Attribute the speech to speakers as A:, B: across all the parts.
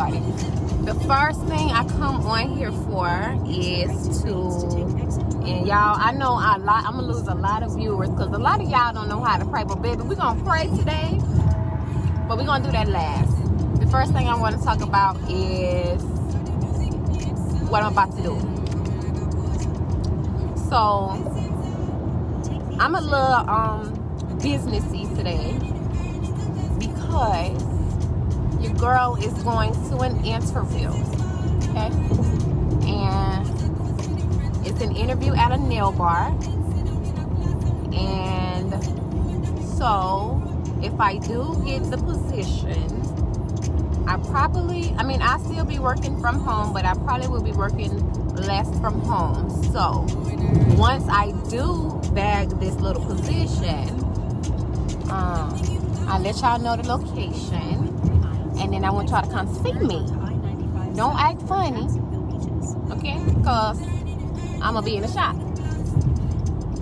A: started. The first thing I come on here for is to, and y'all, I know a lot, I'm gonna lose a lot of viewers because a lot of y'all don't know how to pray, but baby, we're gonna pray today, but we're gonna do that last. The first thing I want to talk about is what I'm about to do. So, I'm a little um businessy today because girl is going to an interview. Okay? And it's an interview at a nail bar. And so if I do get the position, I probably, I mean, I'll still be working from home, but I probably will be working less from home. So once I do bag this little position, um, I'll let y'all know the location and then I want y'all to come see me. Don't act funny, okay? Because I'm gonna be in the shop.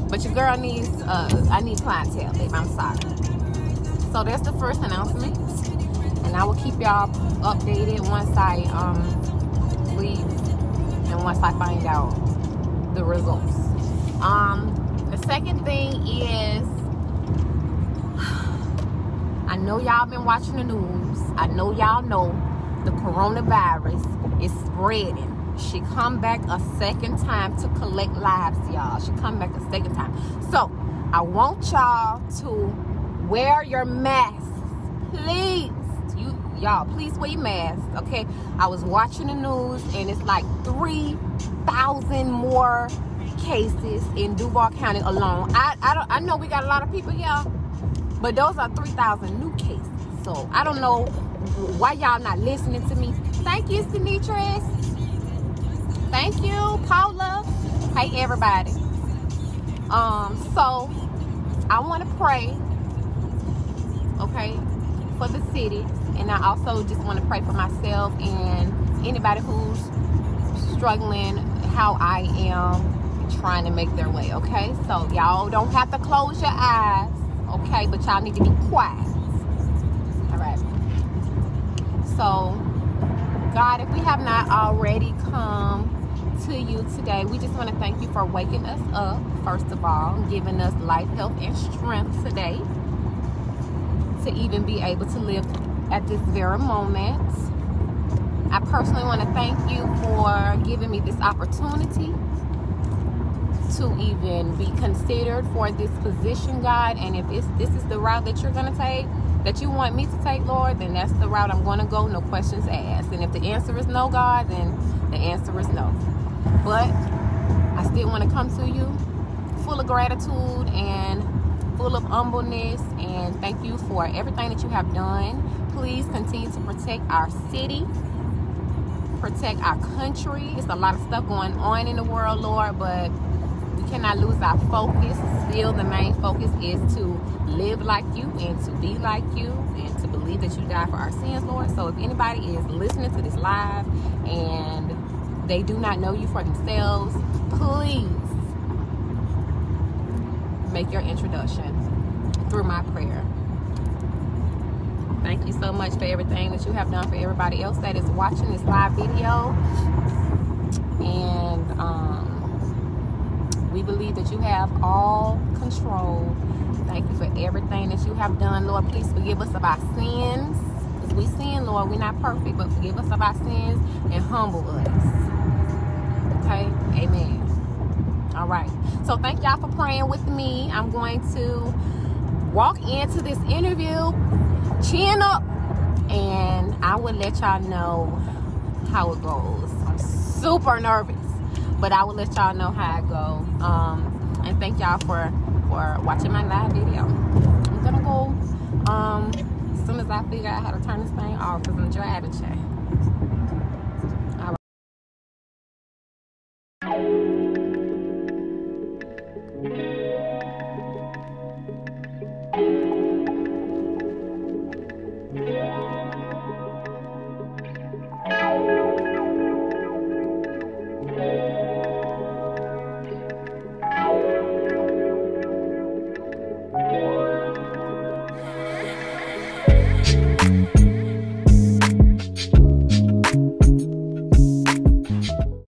A: But your girl needs, uh, I need clientele, babe. I'm sorry. So that's the first announcement, and I will keep y'all updated once I um leave and once I find out the results. Um, the second thing is I know y'all been watching the news. I know y'all know the coronavirus is spreading. She come back a second time to collect lives, y'all. She come back a second time. So I want y'all to wear your masks, please. You y'all, please wear your masks, okay? I was watching the news and it's like three thousand more cases in Duval County alone. I I don't I know we got a lot of people here but those are 3,000 new cases. So I don't know why y'all not listening to me. Thank you, Sinitris. Thank you, Paula. Hey, everybody. Um, so I want to pray, okay, for the city. And I also just want to pray for myself and anybody who's struggling how I am trying to make their way, okay? So y'all don't have to close your eyes okay? But y'all need to be quiet. All right. So, God, if we have not already come to you today, we just want to thank you for waking us up, first of all, giving us life, health, and strength today to even be able to live at this very moment. I personally want to thank you for giving me this opportunity to even be considered for this position, God. And if it's, this is the route that you're going to take, that you want me to take, Lord, then that's the route I'm going to go, no questions asked. And if the answer is no, God, then the answer is no. But I still want to come to you full of gratitude and full of humbleness. And thank you for everything that you have done. Please continue to protect our city, protect our country. It's a lot of stuff going on in the world, Lord, but cannot lose our focus. Still, the main focus is to live like you and to be like you and to believe that you died for our sins, Lord. So if anybody is listening to this live and they do not know you for themselves, please make your introduction through my prayer. Thank you so much for everything that you have done for everybody else that is watching this live video. And um, we believe that you have all control. Thank you for everything that you have done, Lord. Please forgive us of our sins. Because we sin, Lord. We're not perfect, but forgive us of our sins and humble us. Okay? Amen. All right. So thank y'all for praying with me. I'm going to walk into this interview, chin up, and I will let y'all know how it goes. I'm super nervous but I will let y'all know how I go. Um, and thank y'all for for watching my live video. I'm gonna go um, as soon as I figure out how to turn this thing off because I'm driving, chat.